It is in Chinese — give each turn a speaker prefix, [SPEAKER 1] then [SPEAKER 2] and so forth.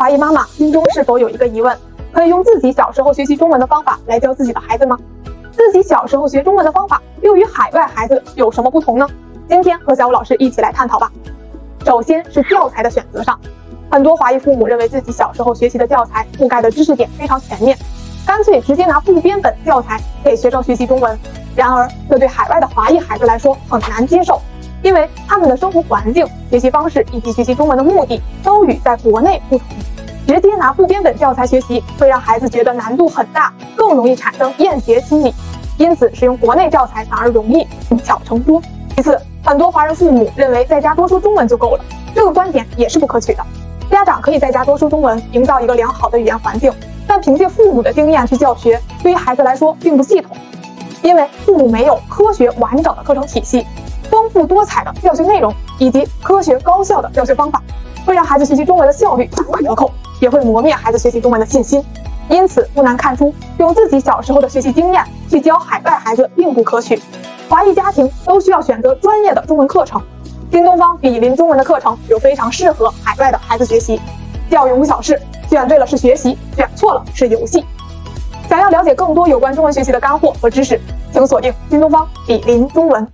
[SPEAKER 1] 华裔妈妈心中是否有一个疑问：可以用自己小时候学习中文的方法来教自己的孩子吗？自己小时候学中文的方法又与海外孩子有什么不同呢？今天和小武老师一起来探讨吧。首先是教材的选择上，很多华裔父母认为自己小时候学习的教材覆盖的知识点非常全面，干脆直接拿部编本教材给学生学习中文。然而，这对海外的华裔孩子来说很难接受，因为他们的生活环境、学习方式以及学习中文的目的都与在国内不同。直接拿部编本教材学习会让孩子觉得难度很大，更容易产生厌学心理。因此，使用国内教材反而容易弄巧成拙。其次，很多华人父母认为在家多说中文就够了，这个观点也是不可取的。家长可以在家多说中文，营造一个良好的语言环境，但凭借父母的经验去教学，对于孩子来说并不系统，因为父母没有科学完整的课程体系、丰富多彩的教学内容以及科学高效的教学方法，会让孩子学习中文的效率大打折扣，也会磨灭孩子学习中文的信心。因此，不难看出，用自己小时候的学习经验去教海外孩子并不可取。华裔家庭都需要选择专业的中文课程，新东方比邻中文的课程有非常适合海外的孩子学习。教育无小事，选对了是学习，选错了是游戏。想要了解更多有关中文学习的干货和知识，请锁定新东方比邻中文。